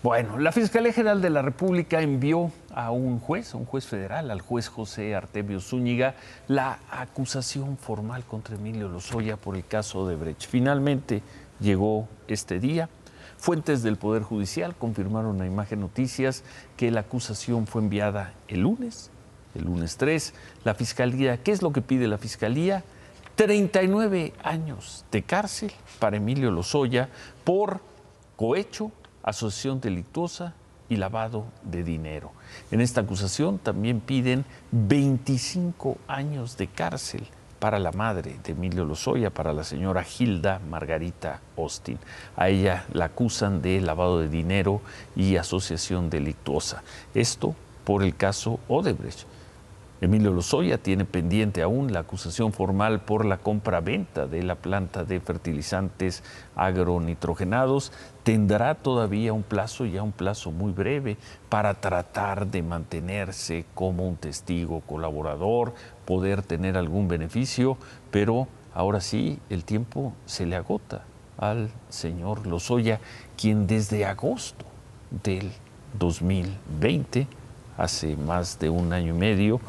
Bueno, la Fiscalía General de la República envió a un juez, a un juez federal, al juez José Artemio Zúñiga, la acusación formal contra Emilio Lozoya por el caso de Brecht. Finalmente llegó este día. Fuentes del Poder Judicial confirmaron a Imagen Noticias que la acusación fue enviada el lunes, el lunes 3. La Fiscalía, ¿qué es lo que pide la Fiscalía? 39 años de cárcel para Emilio Lozoya por cohecho asociación delictuosa y lavado de dinero. En esta acusación también piden 25 años de cárcel para la madre de Emilio Lozoya, para la señora Hilda Margarita Austin. A ella la acusan de lavado de dinero y asociación delictuosa. Esto por el caso Odebrecht. Emilio Lozoya tiene pendiente aún la acusación formal por la compra-venta de la planta de fertilizantes agronitrogenados. Tendrá todavía un plazo, ya un plazo muy breve, para tratar de mantenerse como un testigo colaborador, poder tener algún beneficio, pero ahora sí el tiempo se le agota al señor Lozoya, quien desde agosto del 2020, hace más de un año y medio,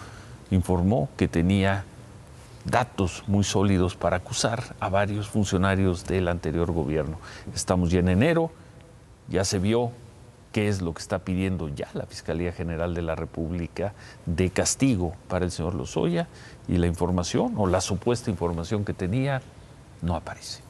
informó que tenía datos muy sólidos para acusar a varios funcionarios del anterior gobierno. Estamos ya en enero, ya se vio qué es lo que está pidiendo ya la Fiscalía General de la República de castigo para el señor Lozoya y la información o la supuesta información que tenía no aparece.